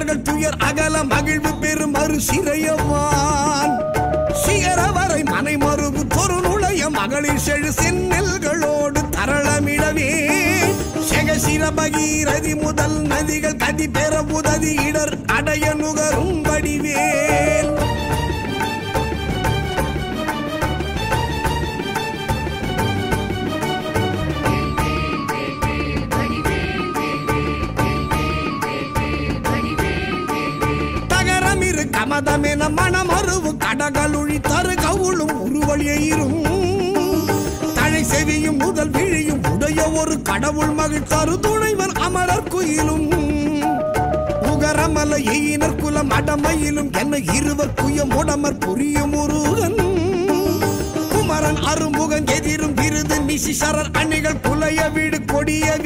அவர்கள் துயர் அகல மகிழ்வு பெரும் மறு சிறையவான். சிகரவரை மனை மறுபு தொரு நுழைய மகளிர் செழு செந்நெல்களோடு தரளமிடவே. சிரபகீரதி முதல் நதிகள் கதி பெற உதவி இடர் அடைய நுகரும் வடிவேல். தகரமிரு மனமருவு கடகளுழி தரு கவுளும் உருவழியும் தழை செவியும் முதல் விழியும் உடைய ஒரு கடவுள் மகிழ் தரு துணைவன் அமரர் குயிலும். உகரமல எயினர் குலம் அடமையிலும் என்ன இருவர் குயம் உடமர் புரியும் முருகன். குமரன் அரும்புகன் எதிரும் விருது நிசிசரர் அணிகள் புலைய வீடு கொடிய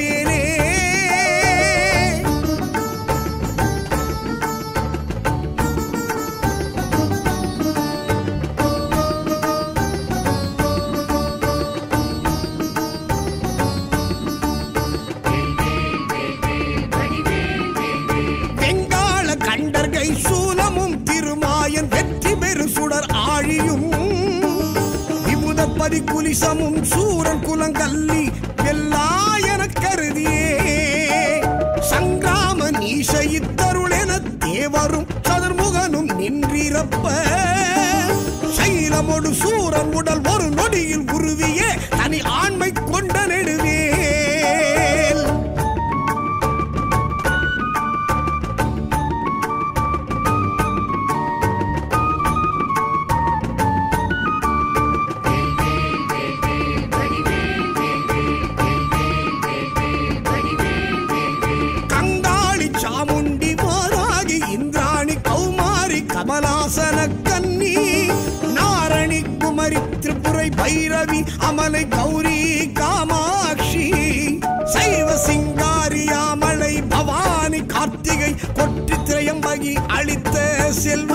கார்த்திகை கொற்றி திரையம்பகி அளித்த செல்வ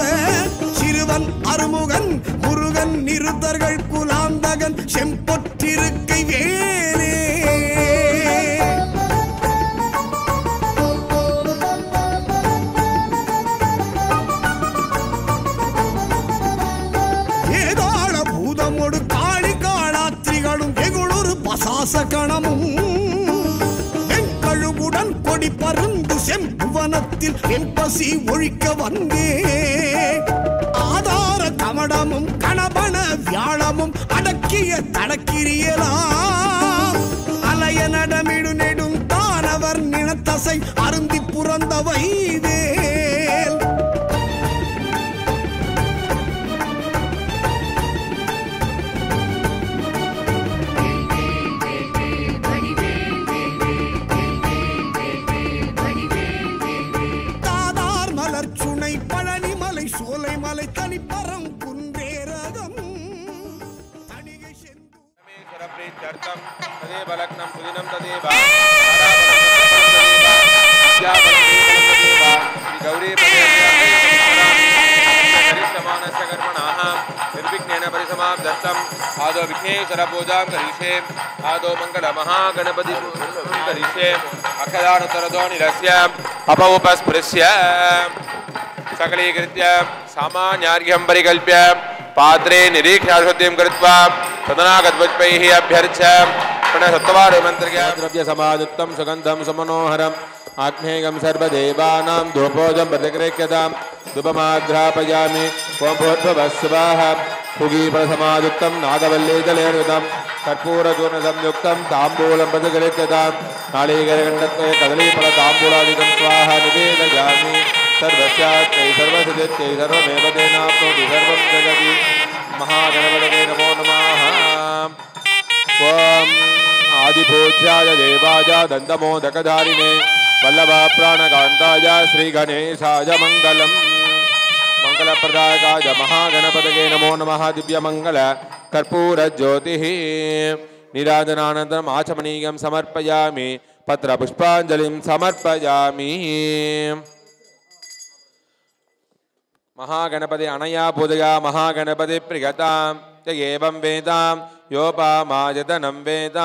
சிறுவன் அருமுகன் முருகன் நிருத்தர்கள் குலாந்தகன் செம்பொற்றிருக்கை வேலே. வனத்தில் என் பசி ஒழிக்க வந்தே. ஆதார கமடமும் கணபன வியாழமும் அடக்கிய தடக்கிரியலாம் அலைய நடமிடு நெடும் தானவர் நினத்தசை அருந்தி புறந்தவை வேல் लग्नं सुदिनं तदेव करिष्यमाणस्य कर्मणाः निर्विघ्नेन परिसमाप्तम् आदौ विघ्नेश्वरपूजां करिष्ये निरस्य अपौपस्पृश्य सकलीकृत्य सामान्यार्घ्यं परिकल्प्य पात्रे निरीक्षाशुद्धिं कृत्वा तदनागद्वज्पैः अभ्यर्च्य द्रव्यसमायुक्तं सुगन्धं सुमनोहरम्। आत्मेयं सर्वदेवानां धूपोजं प्रतिगृह्यतां धूपमाध्रापयामि ओं भूर्भुवस्वाः पुगीफलसमायुक्तं नागवल्लीजलेर्युतं कर्पूरचूर्णसंयुक्तं ताम्बूलं प्रतिगृह्यतां स्वाहा निवेदयामि। सर्वमेव जगति। महागणपतये नमो नमः। ॐ आदिपूज्याय देवाय दन्तमोदकधारिणे वल्लभप्राणकान्ताय श्रीगणेशाय मङ्गलम्। मङ्गलप्रदायकाय महागणपतये नमो नमः, दिव्यमङ्गल कर्पूरज्योतिः। निराजनानन्तरम् आचमनीयं समर्पयामि पत्रपुष्पाञ्जलिं समर्पयामि। महागणपति अनया पूजया, महागणपति प्रियताम्। य एवं वेद, योपामायतनं वेद,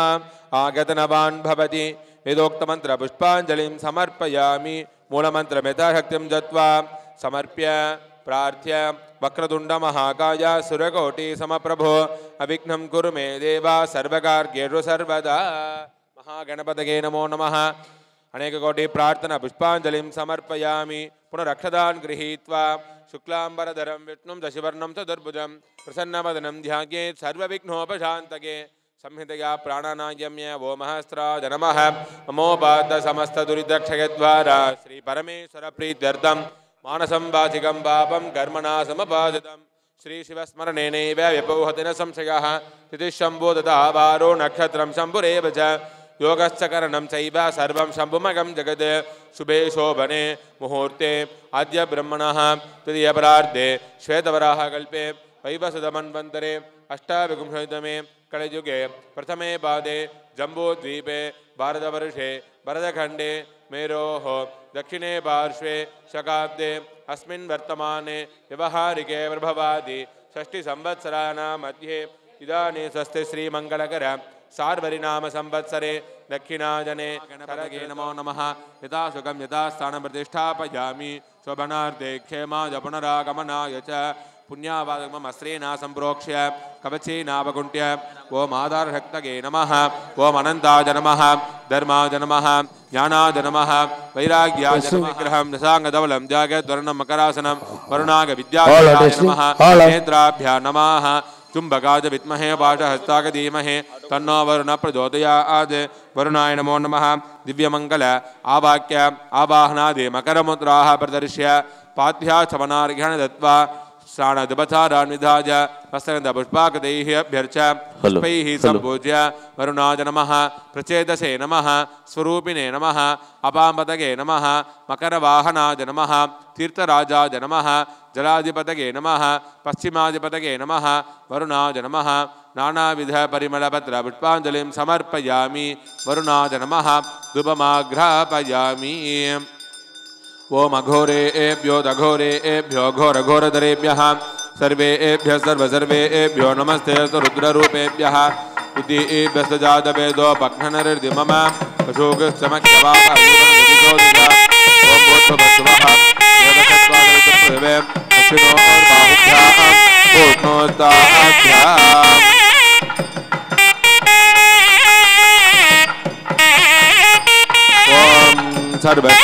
आगतनवान् भवति। वेदोक्तमन्त्रपुष्पाञ्जलिं समर्पयामि। मूलमन्त्रमिताशक्तिं दत्त्वा समर्प्य, प्रार्थ्य, वक्रतुण्डमहाकाय सुरकोटिसमप्रभो। अविघ्नं कुरु मे देव, सर्वकार्येषु सर्वदा। महागणपतये नमो नमः। अनेककोटि प्रार्थना पुष्पाञ्जलिं समर्पयामि। पुनरक्षदान् गृहीत्वा शुक्लाम्बरधरं विष्णुं दशवर्णं चतुर्भुजं प्रसन्नवदनं ध्यायेत् सर्वविघ्नोपशान्तके। संहितया प्राणानायम्य ओमहस्त्राय नमः। ममोपादसमस्तदुरितक्षयद्वारा श्रीपरमेश्वरप्रीत्यर्थं मानसं वाचिकं पापं कर्मणा समपादितं श्रीशिवस्मरणेनैव व्यपौहति न संशयः। तिथिशम्भो ददावारो नक्षत्रं शम्भुरेव च। योगश्च करणं चैव सर्वं शम्भुमगं शुभे शोभने मुहूर्ते। आद्य ब्रह्मणः तृतीयपरार्धे श्वेतवराहकल्पे वैवसुदमन्वन्तरे अष्टाविंशतितमे कलयुगे प्रथमे पादे जम्बूद्वीपे भारतवर्षे भरतखण्डे मेरोः दक्षिणे पार्श्वे शकाब्दे अस्मिन् व्यवहारिके प्रभवादि षष्टिसंवत्सराणां मध्ये इदानीं स्वस्ति श्रीमङ्गलकर सार्वरिनाम संवत्सरे दक्षिणाजने गणपतये नमो नमः। यथा सुखं यथा स्थानं प्रतिष्ठापयामि। स्वभनार्थे क्षेमाय पुनरागमनाय च। पुण्यावागममस्त्रेणा सम्प्रोक्ष्य कवचेनावकुण्ठ्य ओम आधारशक्तये नमः। ओम अनन्ताय नमः। धर्माय नमः। ज्ञानाय नमः। वैराग्याय विग्रहं दशाङ्गधवलं जागद्वर्णं मकरासनं वरुणाग विद्याय नमः। नेत्राभ्या नमः। चुम्बकाय विद्महे पाशहस्ताय धीमहे, तन्नो वरुण प्रचोदयात्। वरुणाय नमो नमः। दिव्यमङ्गल आवाक्य, आवाहनादि मकरमुद्राः प्रदर्श्य पाद्याचमनार्घ्यण दत्त्वा श्राणदुपचारान्विधाय वस्त्रपुष्पाकदैः अभ्यर्च पुष्पैः सम्पूज्य वरुणाय नमः प्रचेतसे नमः स्वरूपिणे नमः अपाम्पतगे नमः मकरवाहनाय नमः तीर्थराजाय नमः जलाधिपतगे नमः पश्चिमाधिपतगे नमः वरुणाय नमः नानाविधपरिमलपत्रपुष्पाञ्जलिं समर्पयामि वरुणाय नमः धूपमाघ्रापयामि ओम अघोरे एभ्यो दघोरे एभ्यो घोर घोरधरेभ्यः सर्वे एभ्यः सर्व सर्वे एभ्यो नमस्ते रुद्ररूपेभ्यः। बुद्धिभ्यस्त जातवेदो भग्ननरिर्दि मम। अशोकस्तमख्यवाः ॐ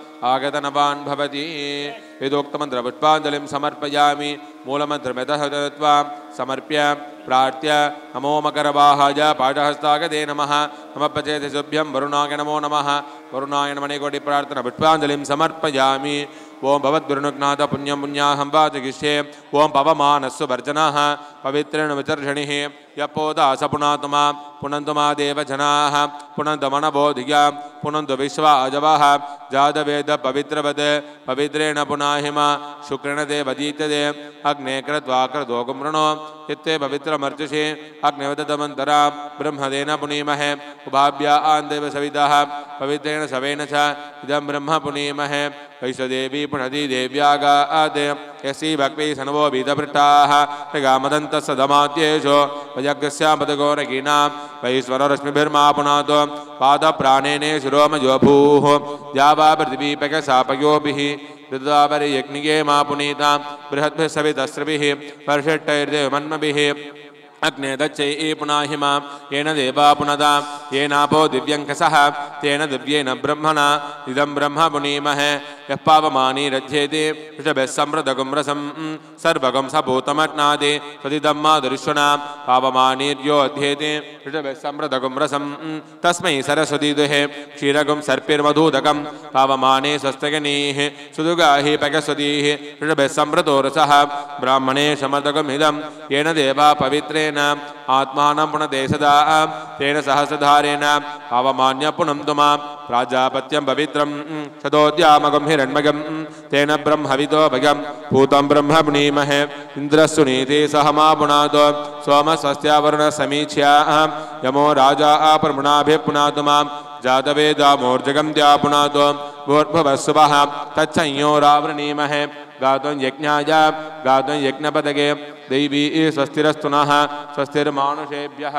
आगतनवान् भवति। वेदोक्तमन्त्रपुष्पाञ्जलिं समर्पयामि। मूलमन्त्रमितः दत्त्वा समर्प्य प्रार्थ्य नमो मकरवाहाय पाठहस्तागते नमः। नमः पचेति शुभ्यं वरुणाय नमो नमः। वरुणाय नमणिकोटि प्रार्थना पुष्पाञ्जलिं समर्पयामि। ओं भवद्गुरुनुघ्नाथ पुण्यं पुण्याहं वाचगिष्ये ओं पवमानस्सु वर्जनः पवित्रेण विचर्षणिः यपोदा स पुनातुमा पुनन्तु मा देवजनाः पुनन्तु मनबोधिया पुनन्तु विश्वाजवः जातवेद पवित्रवत्, पवित्रेण पुनाहिमा, शुक्रेण ते वदीत्यते अग्ने कृत्वा कृतो गुमृणो चित्ते पवित्रमर्चषे अग्निवदतमन्तरा, ब्रह्मदेन पुनीमहे, उभाभ्या आन्देव सवितः पवित्रेण सवेन च, इदं ब्रह्म पुनीमहे, वैश्वदेवी पुनदी देव्यागात् यसी भक्ति सनवो बीतपृष्टाः गामदन्तस्सदमाद्येषु पाद प्राणेने पुनातो पादप्राणेने शिरोमजोभूः। या वा पृथिवीपकसापयोभिः ऋदावरियज्ञिये मा पुनीतां बृहद्भिः सवितस्रभिः वर्षट्टैर्देवमन्मभिः अग्ने दच्चै पुनाहिमा येन देवा पुनदा येनापो दिव्यङ्कसः तेन दिव्येन ब्रह्मणा, इदं ब्रह्म पुनीमहे यः पावमानी रज्येति ऋषभः सम्रदगुं सर्वगं सभूतमग्नादि स्वदिदं माधुरिष्वना पावमानीर्यो अध्येति ऋषभः सम्रदगुं रसं तस्मै सरस्वती दुहे, क्षीरगुं सर्पिर्मधूदकं ब्राह्मणे समर्दगमिदं येन देवा विवेकेन आत्मानं पुनदे तेन सहस्रधारेण अवमान्य पुनं तु माँ प्राजापत्यं पवित्रं सदोद्यामगं हिरण्मगं तेन ब्रह्मविदो भगं भूतं ब्रह्म पुनीमहे इन्द्रस्सुनीति सह मा पुनादो सोमस्वस्त्यावरुणसमीक्ष्या यमो राजा प्रमुणाभिः पुनातु माँ जातवेदामोर्जगं द्या पुनातो भूर्भुवस्सुवः तच्छंयोरावृणीमहे गातुं यज्ञाय, गातुं यज्ञपदगे दैवी स्वस्तिरस्तु नः, स्वस्तिर्मानुषेभ्यः।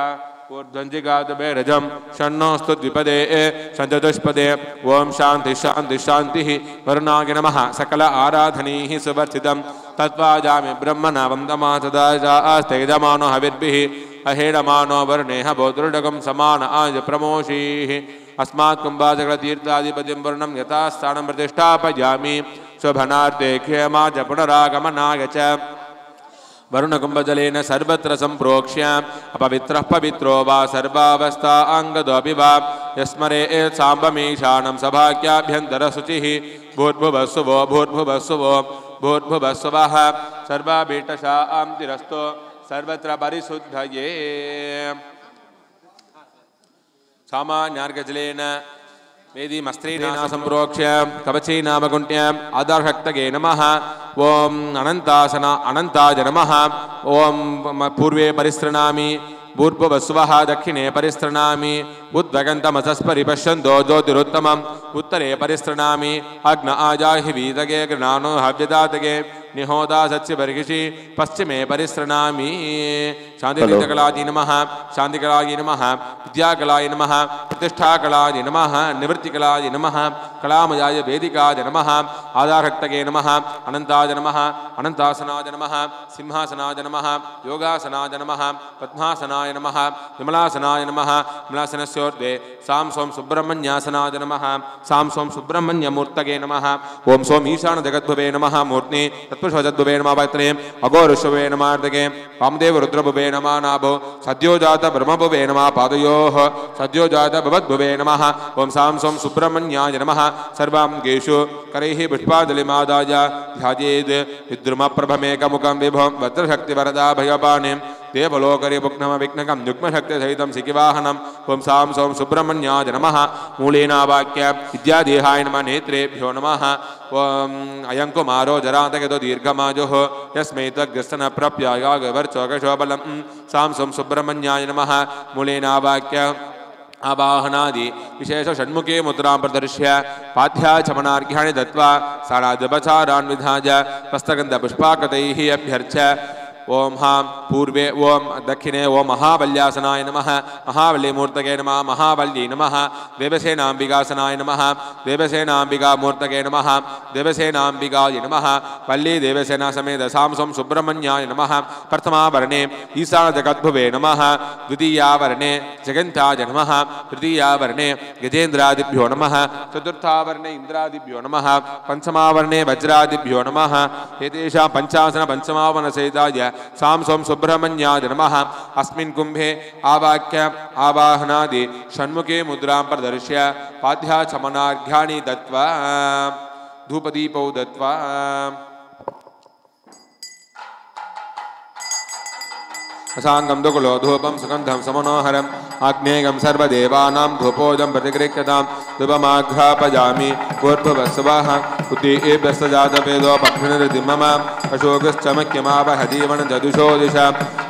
ऊर्ध्वञ्जिगातुभेरजं षण्णोऽस्तु द्विपदे षञ्चतुष्पदे ॐ शान्ति शान्ति शान्तिः। वरुणाय नमः। सकल आराधनीः सुवर्थितं तत्त्वाजामि ब्रह्मणा वन्दमा सदा आस्तेजमानो हविर्भिः अहेडमानो वर्णेह बोधृडगं समान आज प्रमोषीः। अस्मात् कुम्भाजगतीर्थाधिपतिं वर्णं यथास्थानं प्रतिष्ठापयामि। क्षेमा च। वरुणकुम्भजलेन सर्वत्र सम्प्रोक्ष्य, अपवित्रः पवित्रो वा सर्वावस्था अङ्गदोऽपि वा। यस्मरे साम्बमीशानं सभाख्याभ्यन्तरशुचिः भूर्भुवस्सुवो भूर्भुवस्सुवो, भूर्भुवस्सुवः। सर्वाभीष्टशान्तिरस्तो सर्वत्र परिशुद्धये। सामान्यार्घजलेन वेदीमस्त्रीणा सम्प्रोक्ष्य कवची नामकुण्ट्याम् आधारशक्तगे नमः ॐ अनन्तासन अनन्ताय नमः ॐ पूर्वे परिसृणामि भूर्भुवस्वः दक्षिणे परिसृणामि उद्वगन्तमसस्परि पश्यन्तो ज्योतिरुत्तमम् उत्तरे परिसृणामि अग्न आजाहि वीतगे गृणानो हव्यदातगे निहोदा सत्स्यबर्हिषि पश्चिमे परिसृणामि शान्तिकलाय नमः शान्तिकलाय नमः विद्याकलाय नमः प्रतिष्ठाकलाय नमः निवृत्तिकलाय नमः कलामयाय वेदिकाय नमः आधारक्तगे नमः अनन्ताय नमः अनन्तासनाय नमः सिंहासनाय नमः योगासनाय नमः पद्मासनाय नमः विमलासनाय नमः विमलासनस्योर्ध्वे सां सों सुब्रह्मण्यासनाय नमः सां सों सुब्रह्मण्यमूर्तगे नमः ॐ सोम ईशानजगद्भुवे नमः मूर्ति तत्पुरुषजद्भुवे नमः पत्रे अघोरुषभुवे नमार्दगे वामदेव रुद्रभुवे नमः नाभो सद्योजात ब्रह्मभुवे नमः पादयोः। सद्योजात भवद्भुवे नमः। ओं सां सों सुब्रह्मण्याय नमः। सर्वाङ्गेषु करैः पुष्पाञ्जलिमादाय ध्यायेद् विद्रुमप्रभमेकमुखं विभवं वज्रशक्तिवरदा भयपानिं देवलोकरे पुग्नम विघ्नकं युग्मशक्तिसहितं शिखिवाहनम् ॐ सां सौं सुब्रह्मण्याय नमः। मूलेनावाक्य विद्यादेहाय नमः, नेत्रेभ्यो नमः। ॐ अयं कुमारो जरातगतो दीर्घमाजुः। यस्मै त्वग्रस्तन प्रप्यायागवर्चोकशोबलं सां सौं सुब्रह्मण्याय नमः। मूलेनावाक्य आवाहनादि। विशेष षण्मुखे मुद्रां प्रदर्श्य। पाठ्याचमनार्घ्याणि दत्त्वा साराजपचारान् विधाय हस्तगन्धपुष्पाकतैः अभ्यर्च्य। ओम हाँ पूर्वे ओम दक्षिणे ओम महाबल्यासनाय नमः महाबलीमूर्तके नमः महाबल्यै नमः देवसेनाम्बिकासनाय नमः देवसेनाम्बिकामूर्तके नमः देवसेनाम्बिकाय नमः वल्ली देवसेना समेत सांसं सुब्रह्मण्याय नमः प्रथमावरणे ईशानजगद्भुवे नमः द्वितीयावरणे जगन्ताय नमः तृतीयावरणे गजेन्द्रादिभ्यो नमः चतुर्थावरणे इन्द्रादिभ्यो नमः पञ्चमावरणे वज्रादिभ्यो नमः एतेषां पञ्चासन पञ्चमावनसहिताय सां स्वं सुब्रह्मण्याय नमः। अस्मिन् कुम्भे आवाक्य, आवाहनादि षण्मुखे मुद्रां प्रदर्श्य पाद्याचमनार्घ्यानि दत्त्वा, धूपदीपौ दत्त्वा। असाङ्गं दुकुलो धूपं सुगन्धं समनोहरम्, आग्नेयं सर्वदेवानां धूपोजं प्रतिगृह्यतां धूपमाघ्रापयामि पूर्भवस्वः मम अशोकश्चमक्यमावह जीवनजदुषो दिश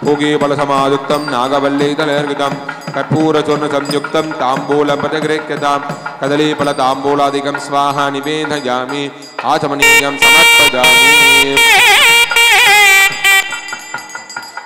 पूगीफलसमायुक्तं नागवल्लीतलेर्गितं, कर्पूरचूर्णसंयुक्तं ताम्बूलं प्रतिगृह्यतां कदलीफलताम्बूलादिकं स्वाहा निवेदयामि, आचमनीयं समर्पयामि।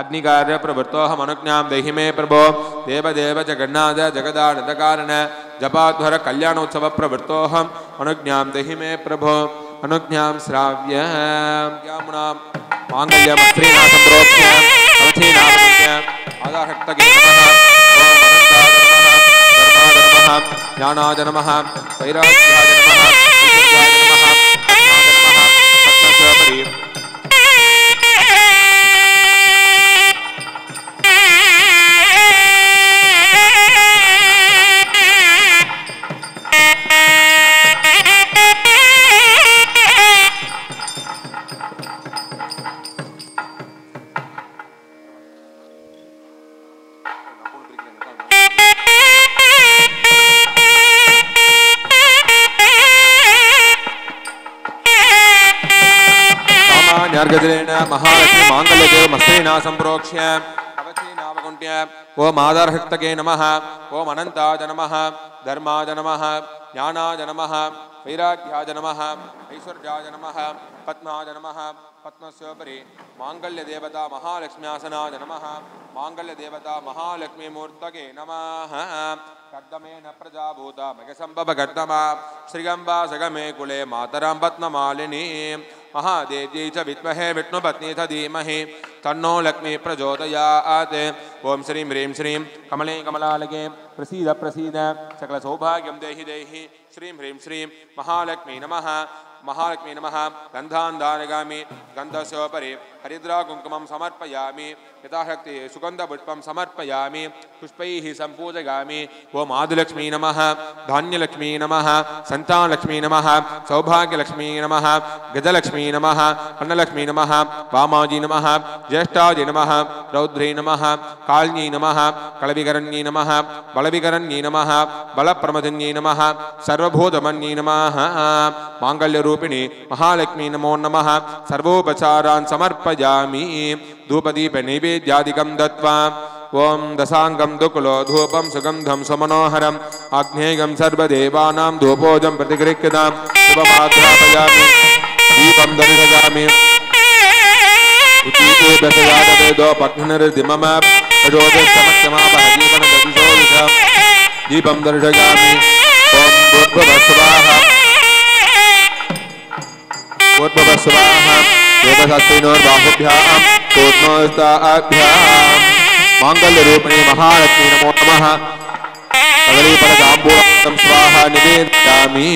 अग्निकार्य प्रवृत्तोऽहमनुज्ञां देहि मे प्रभो। देवदेव जगन्नाथ जगदानन्दकारण जपाध्वर कल्याणोत्सव प्रवृत्तोऽहम् अनुज्ञां देहि मे प्रभो। अनुज्ञां श्राव्य यामुनां माङ्गल्यमस्त्रीणा सम्प्रोक्ष्य अवधीनामनुज्ञ महालक्ष्म्य आदाहक्तगे नमः ॐ अनन्ताय नमः धर्माय नमः। सामान्यार्गजनेन महालक्ष्मी माङ्गल्यदेव मस्तेना सम्प्रोक्ष्य कवचेनावकुण्ट्य ॐ आधारहक्तके नमः ॐ अनन्ताय नमः धर्माय नमः ज्ञानाय नमः वैराग्याय नमः ऐश्वर्याय नमः पद्माय नमः पद्मस्योपरि माङ्गल्यदेवता महालक्ष्म्यासनाय नमः। माङ्गल्यदेवता महालक्ष्मीमूर्तके नमः। कर्दमेन प्रजाभूता मगसम्भवकर्दमा श्रियम्बा सगमे कुले मातरां पद्ममालिनी, महादेव्यै च विद्महे विष्णुपत्नी च धीमहि, तन्नो लक्ष्मी प्रचोदयात्। ॐ श्रीं ह्रीं श्रीं कमले कमलालगे, प्रसीद प्रसीद, सकलसौभाग्यं देहि देहि। श्रीं ह्रीं श्रीं महालक्ष्मी नमः। महालक्ष्मी नमः। गन्धान् दारयामि गन्धस्योपरि हरिद्राकुङ्कुमं समर्पयामि। यथाशक्ति सुगन्धपुष्पं समर्पयामि। पुष्पैः सम्पूजयामि। ॐ आदिलक्ष्मी नमः। धान्यलक्ष्मी नमः। सन्तानलक्ष्मी नमः। सौभाग्यलक्ष्मी नमः। गजलक्ष्मी नमः। अन्नलक्ष्मी नमः। वामाजी नमः। ज्येष्ठाजी नमः। रौद्री नमः। नमः। कलविकरण्यै नमः। बलविकरण्यै नमः। बलप्रमदन्यै नमः। सर्वभूतमन्यै नमः। माङ्गल्यरूपिणी महालक्ष्मी नमो नमः. सर्वोपचारान् समर्पयामि. धूपदीपनैवेद्यादिकं दत्त्वा ॐ दशाङ्गं दुकुलो धूपं सुगन्धं सुमनोहरम् आग्नेयं सर्वदेवानां धूपोजं प्रतिगृह्यतां दीपं दर्शयामि. उचीते दशयादवेदो कूर्मोस्ताभ्यां माङ्गल्यरूपिणी महालक्ष्मी नमो नमः कदलीफलताम्बूलं स्वाहा निवेदयामि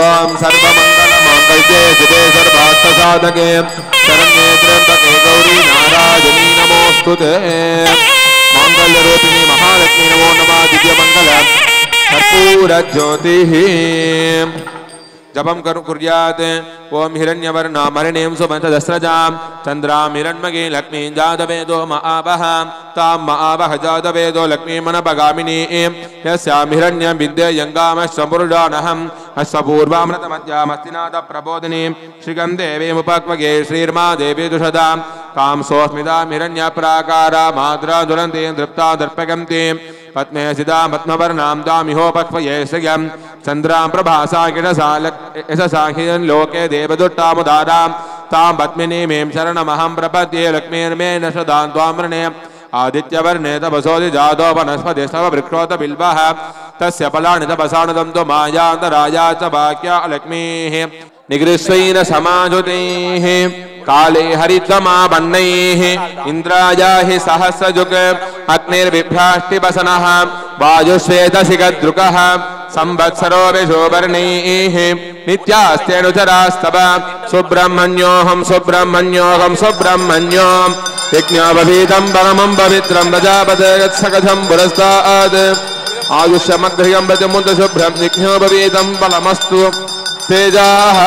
ॐ सर्वमङ्गलमाङ्गल्ये शिवे सर्वार्थसाधके शरण्ये त्र्यम्बके गौरी नारायणी नमोऽस्तु ते। माङ्गल्यरूपिणी महालक्ष्मी नमो नमः दिव्यमङ्गल कर्पूरज्योतिः। जपं करु कुर्यात्। ॐ हिरण्यवर्णामरणीं सुमन्तदस्रजां चन्द्रां हिरण्मगे लक्ष्मीं जातवेदो म आवह तां म आवह जातवेदो लक्ष्मीमनपगामिनी। यस्यां हिरण्यं विद्ययङ्गामश्वपुरुषानहम् अश्वपूर्वामृतमद्यामस्तिनाथप्रबोधिनीं श्रिगं देवीमुपक्वगे श्रीर्मा देवी दुषदां। कां सोऽस्मितां हिरण्यप्राकारा माद्रा दुरन्तीं दृप्ता दर्पगन्तीं पद्मे सिदा पद्मवर्णां दामिहोपक्वये श्रियं चन्द्रां प्रभासा हिरन् लोके देवदुट्टामुदारां तां पद्मिनीमीं शरणमहं प्रपद्ये लक्ष्मीर्मे न सदां त्वामृणे। आदित्यवर्णे तपसोऽधि जातो वनस्पति स्तव वृक्षोत बिल्वः। तस्य फलानि तपसानुदं तु मायान्तराया च वाक्या लक्ष्मीः। काले हरित्वमापन्नैः इन्द्राया हि सहस्रजुक् अग्निर्बिभ्राष्टिवसनः वायुश्वेतशिखद्रुकः संवत्सरो विशोवर्णैः नित्यास्त्यनुचरास्तव सुब्रह्मण्योऽहं सुब्रह्मण्योऽहं सुब्रह्मण्यो यज्ञोपवीतं परमं पवित्रं प्रजापतेगत्सकथं पुरस्तात् आयुष्यमग्र्यं प्रतिमुदशुभ्रं यज्ञोपवीतं फलमस्तु तेजाः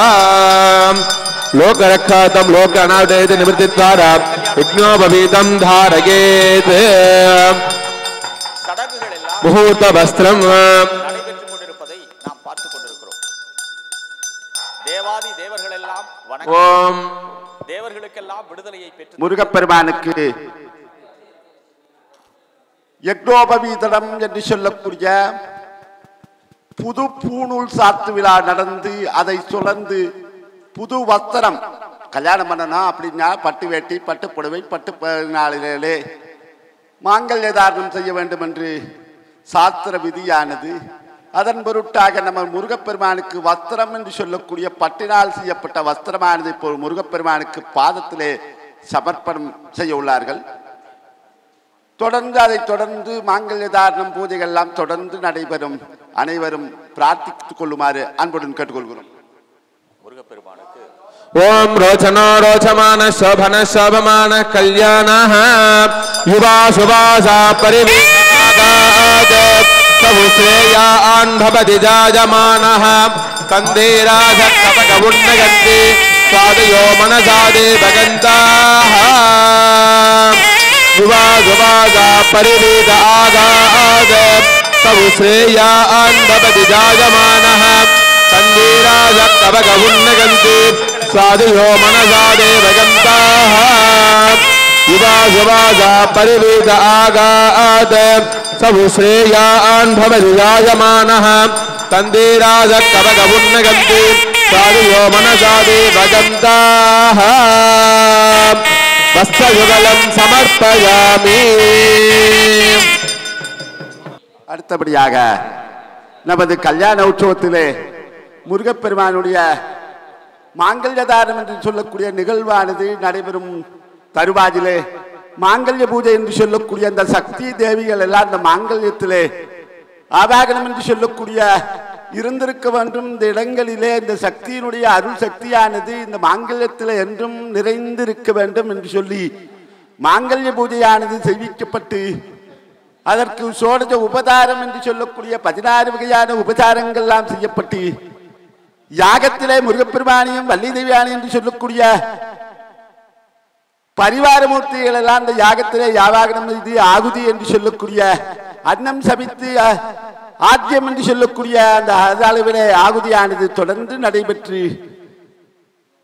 लोकरक्षातं लोक अनादयति निवृत्तिद्वारा यज्ञोपवीतं धारयेत् சடங்குகள் எல்லாம் मुहूर्तवस्त्रम् நடைபெற்றுக் கொண்டிருப்பதை நாம் பார்த்துக் கொண்டிருக்கிறோம் தேவாதி தேவர்கள் எல்லாம் வணக்கம் ஓம் தேவர்களுக்கெல்லாம் விடுதலையை பெற்று முருகப்பெருமானுக்கு யக்னோபவீதனம் என்று சொல்லக்கூடிய புது பூணூல் சாத்து விழா நடந்து அதை சுழந்து புது வஸ்திரம். கல்யாணம் பண்ணணும் அப்படின்னா பட்டு வேட்டி பட்டு புடவை பட்டு நாளிலே மாங்கல்ய தாரணம் செய்ய வேண்டும் என்று சாஸ்திர விதியானது. அதன் பொருட்டாக நம்ம முருகப்பெருமானுக்கு வஸ்திரம் என்று சொல்லக்கூடிய பட்டினால் செய்யப்பட்ட வஸ்திரமானது இப்போ முருகப்பெருமானுக்கு பாதத்திலே சமர்ப்பணம் செய்ய உள்ளார்கள். தொடர்ந்து அதை தொடர்ந்து மாங்கல்ய தாரணம் பூஜைகள் எல்லாம் தொடர்ந்து நடைபெறும். அனைவரும் பிரார்த்தித்துக் கொள்ளுமாறு அன்புடன் கேட்டுக்கொள்கிறோம். ओम रोचनो रोचमान शोभन शोभमान कल्याण युवा सुभाषा परिवेशयान भवति जायमानः कंदेराज कपट युवा सुभाषा परिवेद आगाद தண்ணீராக தவக உன்னகந்தே. சாதியோ மனசாதே ரகந்தாக யுவா சுவாசா பரிவீத ஆகாத. சபுஸ்ரேயான் பவதி யாயமானः தந்தேராக தவக உன்னகந்தே. சாதியோ மனசாதே ரகந்தாக வஸ்தயுகலம் சமர்ப்பயாமி. அடுத்தபடியாக நமது கல்யாண உற்சவத்திலே முருகப்பெருமானுடைய மாங்கல்யதாரம் என்று சொல்லக்கூடிய நிகழ்வானது நடைபெறும் தருவாஜிலே மாங்கல்ய பூஜை என்று சொல்லக்கூடிய அந்த சக்தி தேவிகள் எல்லாம் அந்த மாங்கல்யத்திலே ஆவாகனம் என்று சொல்லக்கூடிய இருந்திருக்க வேண்டும் இந்த இடங்களிலே இந்த சக்தியினுடைய அருள் சக்தியானது இந்த மாங்கல்யத்தில் என்றும் நிறைந்திருக்க வேண்டும் என்று சொல்லி மாங்கல்ய பூஜையானது செய்விக்கப்பட்டு அதற்கு சோழஜ உபதாரம் என்று சொல்லக்கூடிய பதினாறு வகையான உபதாரங்கள்லாம் எல்லாம் செய்யப்பட்டு யாகத்திலே முருகப்பெருமானியும் வள்ளி தேவியானி என்று சொல்லக்கூடிய பரிவாரமூர்த்திகள் எல்லாம் அந்த யாகத்திலே யாவாகனம் இது ஆகுதி என்று சொல்லக்கூடிய அன்னம் சபித்து ஆத்தியம் என்று சொல்லக்கூடிய அந்த அளவிலே ஆகுதியானது தொடர்ந்து நடைபெற்று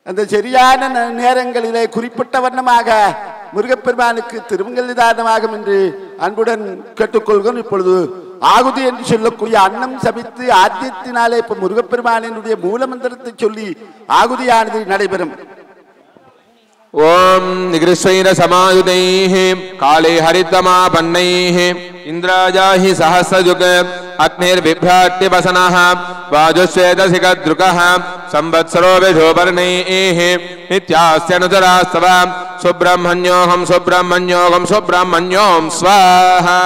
அந்த சரியான ந- நேரங்களிலே குறிப்பிட்ட வண்ணமாக முருகப்பெருமானுக்கு திருமங்கல் தாரணமாகும் என்று அன்புடன் கேட்டுக்கொள்கிறோம். இப்பொழுது ஆகுதி என்று சொல்லக்கூடிய அன்னம் சபித்து ஆத்தியத்தினாலே இப்ப முருகப்பெருமானினுடைய மூலமந்திரத்தை சொல்லி ஆகுதியானது நடைபெறும். ॐ निगृश्वैरसमायुधैः काले हरितमापन्नैः इन्द्राजाहि सहस्रजुग अग्निर्बिभ्राट्यवसनः वाजुश्वेतशिखद्रुकः संवत्सरो विशोपर्णैः नित्यास्यनुतरास्तव सुब्रह्मण्योऽहं सुब्रह्मण्योऽहं सुब्रह्मण्यों स्वाहा।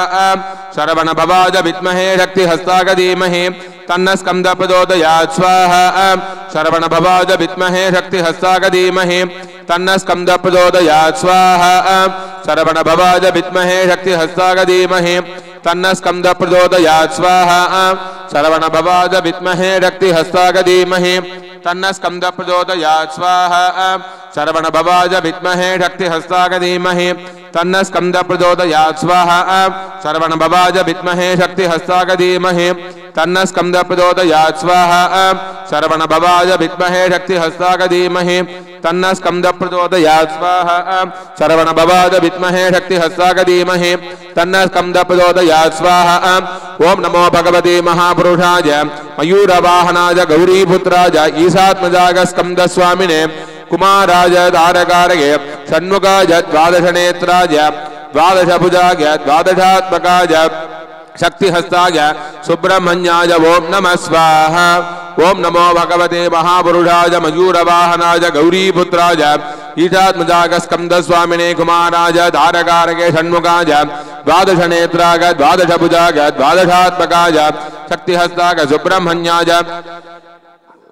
शरवणभवाज विद्महे शक्तिहस्ताग धीमहि तन्न स्कन्द प्रचोदयात् स्वाहा। शरवणभवाज विद्महे शक्तिहस्ताग धीमहि तन्न स्कन्द प्रचोदयात्। स्वाहा। शरवणभवाज विद्महे शक्तिहस्ताग धीमहि। तन्न स्कन्द प्रचोदयात्। स्वाहा। शरवणभवाज विद्महे शक्तिहस्ताग धीमहि। तन्न स्कन्द प्रचोदयात्। स्वाहा। शरवणभवाज विद्महे शक्तिहस्ताग धीमहि। तन्न प्रचोदयात्। स्वाहा। शरवणभवाज विद्महे शक्तिहस्ताग धीमहि तन्न स्कन्द प्रचोदयात्। स्वाहा। शरवणभवाज विद्महे शक्तिहस्ताग धीमहि तन्न स्कन्द प्रचोदयात्। स्वाहा। शरवणभवाज विद्महे शक्तिहस्ताग धीमहि तन्न प्रचोदयात्। स्वाहा। ॐ नमो भगवते महापुरुषाय। मयूरवाहनाय गौरीपुत्राय। ईशात्मजाग स्कन्दस्वामिने कुमाराय तारकारये षण्मुखाय द्वादशनेत्राय, द्वादशभुजाय, द्वादशात्मकाय, शक्तिहस्ताय, सुब्रह्मण्याय ॐ नमः स्वाहा। ॐ नमो भगवते महापुरुषाय, मयूरवाहनाय, गौरीपुत्राय ईशात्मजाग स्कन्दस्वामिने कुमाराय, धारकारके षण्मुखाय, द्वादशनेत्राय, द्वादशभुजाय, द्वादशात्मकाय, शक्तिहस्ताय, सुब्रह्मण्याय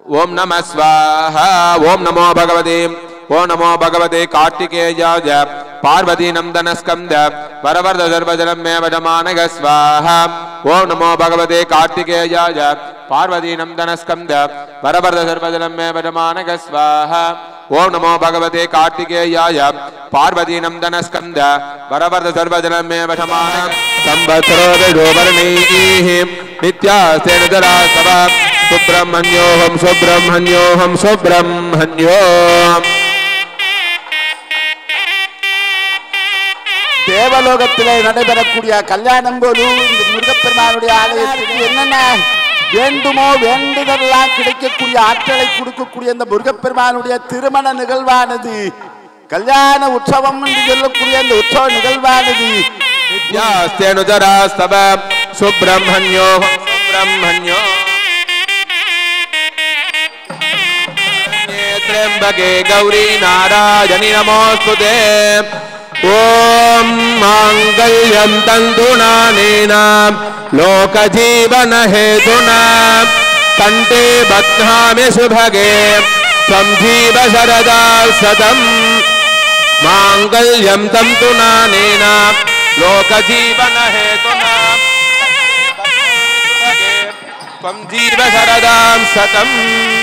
ओम नमः स्वाहा, ओम नमो भगवते, ओम नमो भगवते कार्तिकेयाय पार्वती नंदन स्कंद वरवर्ध सर्वजनम मे वजमानग ओम नमो भगवते कार्तिकेयाय पार्वती नंदन स्कंद वरवर्ध सर्वजनम मे वजमानग स्वाहा, ओम नमो भगवते कार्तिकेयाय पार्वती नंदन स्कंद वरवर्ध सर्वजनम मे वशमानग संवत्सरो नित्यास्तेन दरास्तव சுப்பிரமணியோகம் சுப்பிரமணியோகம் சுப்பிரமணியோ தேவலோகத்திலே நடைபெறக்கூடிய கல்யாணம் போலும் இந்த முருகப்பெருமானுடைய என்னென்ன வேண்டுமோ வேண்டுதெல்லாம் கிடைக்கக்கூடிய ஆற்றலை கொடுக்கக்கூடிய இந்த முருகப்பெருமானுடைய திருமண நிகழ்வானது. கல்யாண உற்சவம் என்று சொல்லக்கூடிய இந்த உற்சவ நிகழ்வானது. சுப்பிரமணியோ சுப்பிரமணியோ. त्र्यम्बके गौरी नारायणि नमोऽस्तु ते ॐ माङ्गल्यं तन्तुनानेनां लोकजीवनहेतुना कण्ठे बध्नामि सुभगे त्वं जीव शरदा सतम् माङ्गल्यं तन्तुनानेन लोकजीवनहेतुना त्वं जीव शरदां सतम्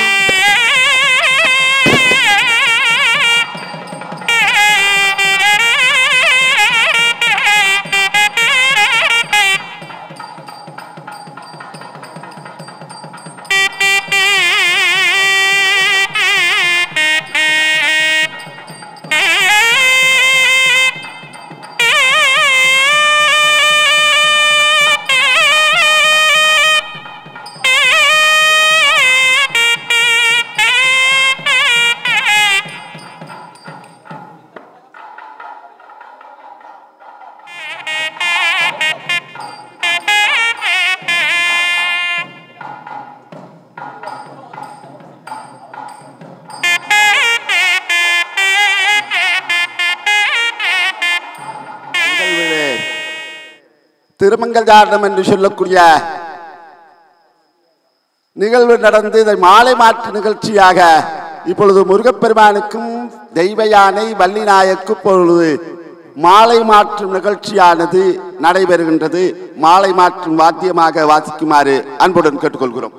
திருமங்கல்காரணம் என்று சொல்லக்கூடிய நிகழ்வு நடந்து இதை மாலை மாற்று நிகழ்ச்சியாக இப்பொழுது முருகப்பெருமானுக்கும் தெய்வ யானை வள்ளி நாயக்கு பொழுது மாலை மாற்றும் நிகழ்ச்சியானது நடைபெறுகின்றது. மாலை மாற்றும் வாத்தியமாக வாசிக்குமாறு அன்புடன் கேட்டுக்கொள்கிறோம்.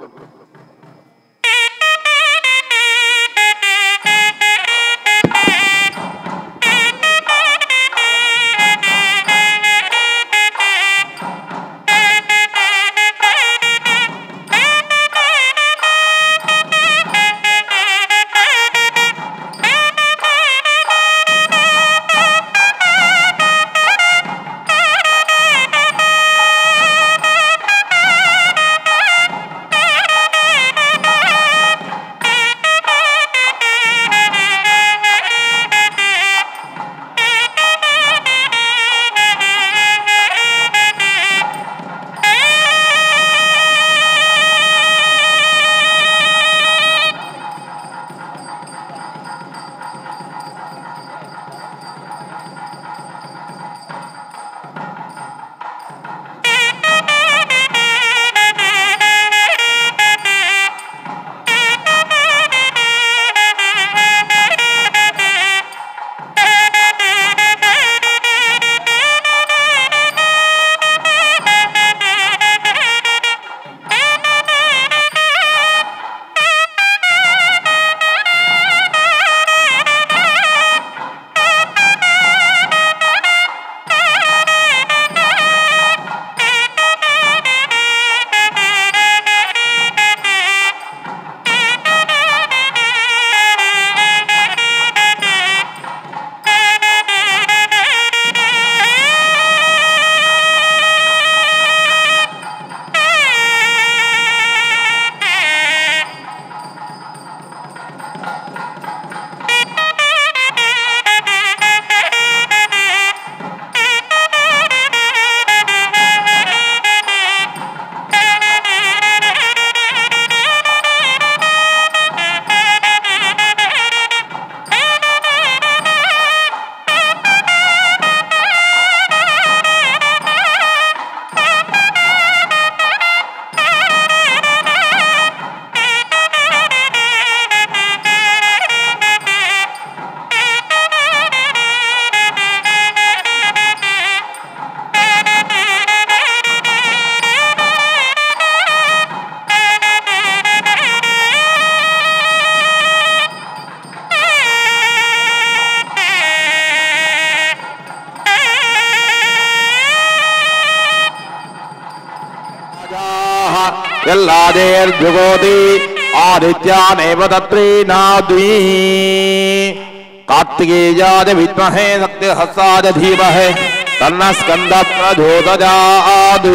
यल्लादेर्जुगोति आदित्यानेव तत्रीनाद्वी कार्तिकेयाय विद्महे शक्तिहस्ताय धीमहे। तन्नः स्कन्दः प्रचोदयात्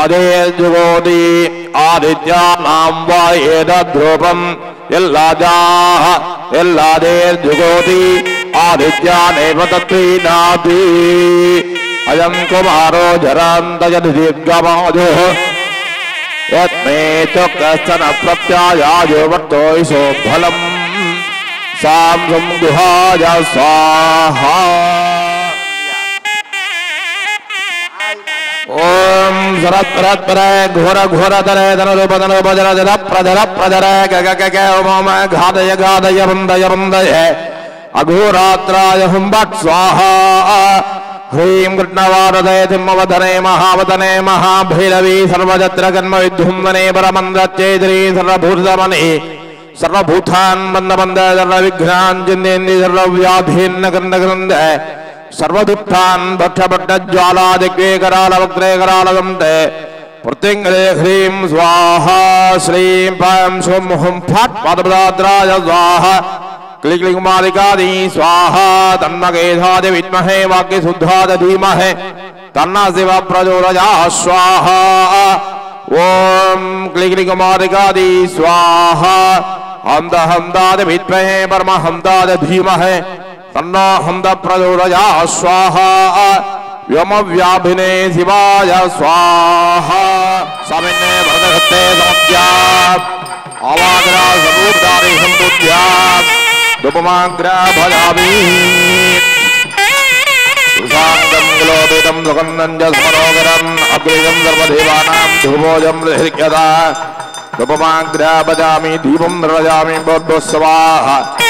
लादेर्जुगोति आदित्यानां वा एतद्रूपम् यल्लाजाः यल्लादेर्जुगोति आदित्यानेव तत्त्वीनाति अयं कुमारो प्रत्यायायो वर्तोयिषो फलम् सां गुहाय ओम शरत् परत् पर, घोर घोर धर धन रूप धन रूप जर ग ग ग ओम ओम घादय घादय वन्दय वन्दय अघोरात्राय हुं भट् स्वाहा। ह्रीं कृष्णवारदय तिम्मवदने महावदने महाभैरवी, सर्वजत्र कर्म विद्युम्बने परमन्द्रच्चेद्री सर्वभूतमने सर्वभूतान् बंद बंद सर्वविघ्नान् चिन्तेन्दि सर्वव्याधीन्न गन्ध गन्ध सर्वदुःखान् भक्ष भट्ट ज्वाला दिग्वे कराल वक्रे कराल गन्ते प्रत्यङ्गरे ह्रीं स्वाहा, श्रीं पां सों हुं स्वाहा। क्लिक्लिकुमारिकादि स्वाहा तन्मकेधादि विद्महे वाक्यशुद्धाद धीमहे। तन्न शिव प्रचोदया स्वाहा। स्वाहा धीमहे। तन्नो हन्द प्रचोदया स्वाहा। व्योमव्याभिने शिवाय, स्वाहा। समिन्ने भरतहस्ते समत्या अवाग्रा समूर्धारि सम्बुद्ध्या दुपमाग्रा भजामि। सुशान्तम् ग्लोपितम् सुगन्धम् च समनोगरम् अग्निजम् सर्वदेवानां धूमोजम् हृह्यता दुपमाग्रा भजामि दीपम् निर्वजामि, बोद्धोत्सवाः।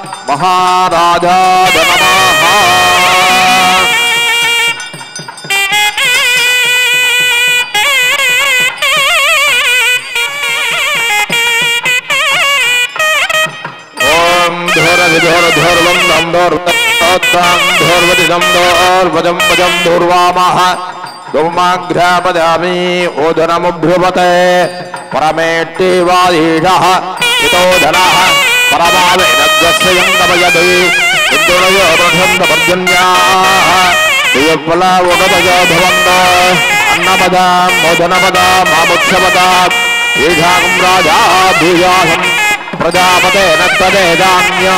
धोर्वदिदं धोर्वजं वजं धूर्वामः गौमाघ्रापदामि ओदनमुभ्युपते परमेट्टिवादीशः हितो धनः। பரவாயில்லை அன்னபதாம் மோதனபதாம் மாமுட்சபதாம் ஏகாகம் ராஜா பூயாசம் பிரஜாபதே நத்ததே தான்யா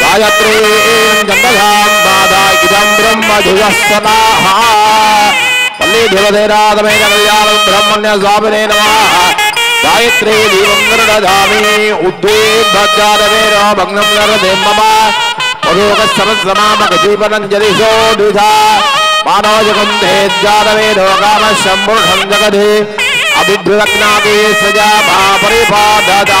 गायत्रीं चन्दसां पादायिदं ब्रह्मधुयस्वनाः वल्लीधिवधेरादमे कल्याणं ब्रह्मण्य स्वामिने नमः। गायत्री दीपं गरुडधामी उद्वेद्भज्जादवेरो भग्नं नरदे जगधि अभिभ्रग्नादि सजा मा परिपाददा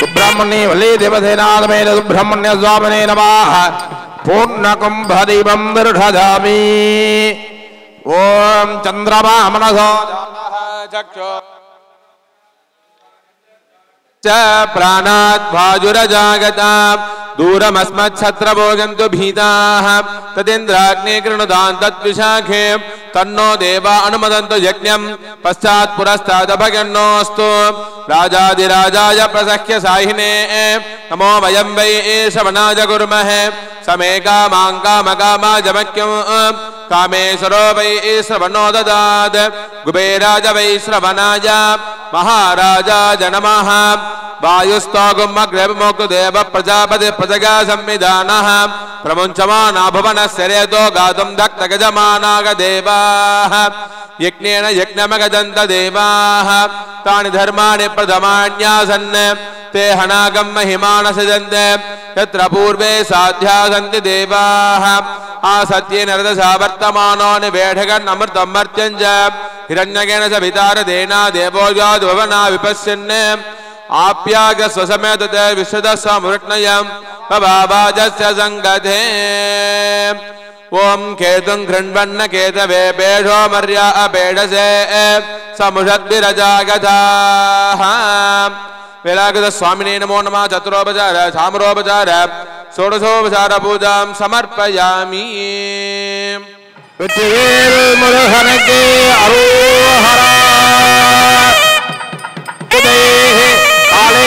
सुब्रह्मण्ये वल्ली देवसेनादमेन सुब्रह्मण्य स्वामिने नमः। पूर्णकुम्भदीपं दृढधामि ॐ चन्द्रमा मनसो चक्षु च प्राणात् भाजुरजागता दूरमस्मच्छत्रभोगन्तु भीताः। तदिन्द्राग्ने कृणुदान् तद्विशाखे तन्नो देवा अनुमदन्तु यज्ञम्। पश्चात् पुरस्तादभगन्नोऽस्तु। राजाधिराजाय प्रसह्य साहिने। नमो वयं वै श्रवणाय कुर्महे समे कामां कामकामाजमख्यं कामेश्वरो वै श्रवणो ददात्। कुबेराज वै श्रवणाय। महाराजाय नमः वायुस्तोगुमग्रविमुक्तदेव प्रजापति प्रजगा संविधानः प्रमुञ्चमाना भुवनस्य रेतो गातुं दत्तगजमानागदेवाः यज्ञेन यज्ञमगजन्त देवाः। तानि धर्माणि प्रथमान्यासन्। ते हनागं महिमानसजन्त। यत्र पूर्वे साध्या सन्ति देवाः। आसत्येन रदसा वर्तमानो निवेढगन्नमृतं मर्त्यं च। हिरण्यकेन च वितारदेना देवो विपश्यन् आप्याग स्वसमेत विशद समृष्णयं भवाजस्य सङ्गते ओम खेतुं घृण्वन्न केतवे बेढो मर्या अपेडसे समुषद्भिरजागधाः वेलागतस्वामिने नमो नमः चतुरोपचार सामरोपचार षोडशोपचार पूजां समर्पयामि। मुरुहनके अरोहरा। उदयेः काले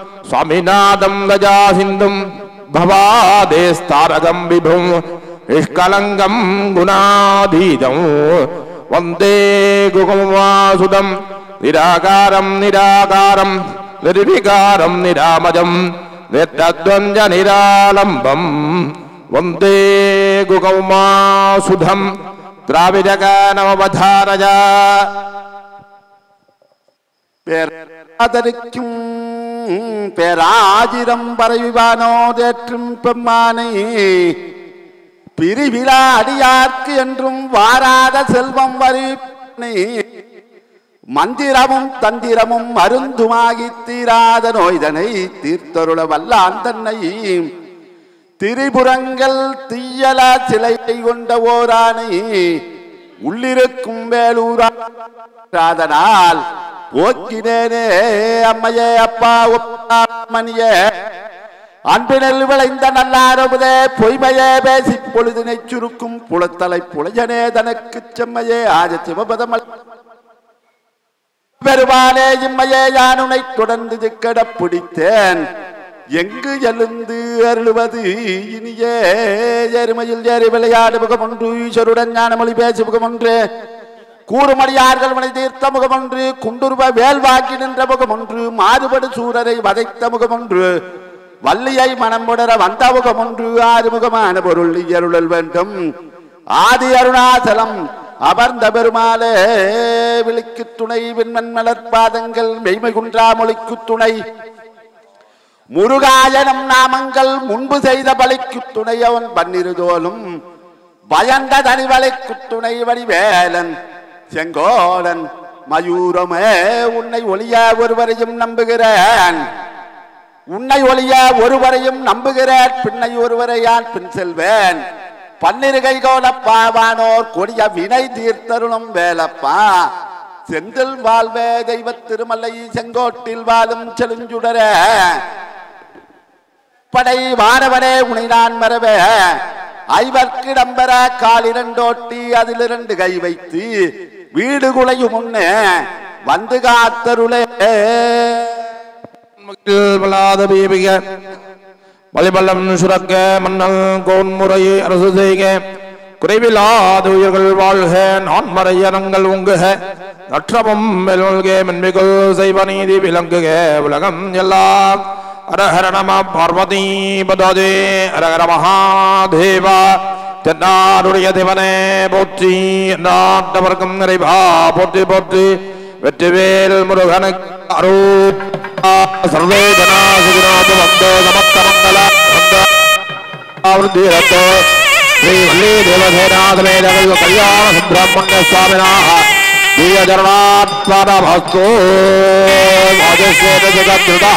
स्वामीनादं गजा सिन्धुं भवादेस्तारकं विभुं निष्कलङ्गं गुणाधीजं। वंदे गुगुमासुदं निराकारं निराकारं, निर्विकारं निरामजं निरालम्बं वंदे गुगौमासुधं द्राविडगानमवधारजा அதற்கும் பேராஜிரம் பரவிவானோ தேற்றும் பெம்மானை. பிரிவிழா அடியார்க்கு என்றும் வாராத செல்வம் வரிப்பனை. மந்திரமும் தந்திரமும் மருந்துமாகி தீராத நோய்தனை தீர்த்தருள வல்லான் தன்னை. திரிபுரங்கள் தீயல சிலையை கொண்ட ஓரானை. உள்ளிருக்கும் வேலூராதனால் ஓக்கினேனே அம்மையே அப்பா மணியே. அன்பினில் விளைந்த நல்லாரமுதே பொய்மையே பேசி பொழுதினை சுருக்கும் புலத்தலை புலையனே தனக்கு செம்மையே ஆஜ சிவபதமல். பெருமானே இம்மையே யானுனை தொடர்ந்து திக்கட பிடித்தேன். எங்கு எழுந்து அருளுவது இனியே? எருமையில் ஏறி விளையாடு முகம் ஒன்று ஈஸ்வருடன் ஞானமொழி பேசு முகம் ஒன்று. கூறுமடியார்கள் மனை தீர்த்த முகமொன்று குண்டுருவ வேல்வாக்கி நின்ற முகமொன்று மாறுபடு சூரரை வதைத்த முகமொன்று வள்ளியை மனம் உணர வந்த முகமொன்று ஆறுமுகமான பொருள் இயருளல் வேண்டும். ஆதி அருணாசலம் அமர்ந்த பெருமாளே விழிக்கு துணை விண்மன் மலர் பாதங்கள் மெய்மை குன்றா மொழிக்கு துணை. முருகாயனம் நாமங்கள் முன்பு செய்த பலிக்கு துணையவன் பன்னிருதோலும் பயந்த தனிவளைக்கு துணை வடிவேலன் செங்கோடன் மயூரமே உன்னை ஒளியா ஒருவரையும் நம்புகிறேன். உன்னை ஒளியா ஒருவரையும் நம்புகிறேன் பின்னை ஒருவரையான் பின் செல்வேன். பன்னிருகை கோலப்பாவானோர் கொடிய வினை தீர்த்தருளும் வேலப்பா. செந்தில் வாழ்வே தெய்வ திருமலை செங்கோட்டில் வாழும் செழுஞ்சுடர. படை வானவனே உனை நான் மறவே. ஐவர்க்கிடம்பெற காலிரண்டோட்டி கை வைத்து வீடு குலையும் முன்னே வந்து காத்தருளே. வளாத பீபிக. வழிபல்லம் சுரக்க மன்னல் கோன்முறை அரசு செய்க. குறைவில்லாத உயிர்கள் வாழ்க நான்மறையனங்கள் உங்குக. நற்றமும் மெல்க மென்மிகுள் செய்வ நீதி விளங்குக. உலகம் எல்லாம் அரஹர நம பார்வதி பதாதே அரஹர மகாதேவா. தென்னாருடைய தேவனே போற்றி நாட்டவர்க்கும் நிறைவா போற்றி போற்றி வெற்றிவேல் முருகனுக்கு அருள் சர்வேதனா சுகிராது வந்தோ நமத்த மங்கள ஆவருத்திரத்தோ ஸ்ரீ வள்ளி தேவசேனாதலே நகைவு கல்யாண சுப்பிரமணிய சுவாமினாக ஸ்ரீயஜரணாத்மனமஸ்து மாஜஸ்வேத ஜெகத்ருதா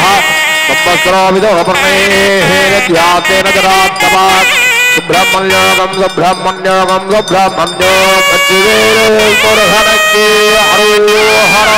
சம்பஸ்ரோவிதோ பர்ணேஹேன தியாத்தேன ஜராத்மான் सुब्रह्मण्योगं सुब्रह्मण्योगं सुब्रह्मण्यो कच्चिवेल मुरुहनक्की अरुहर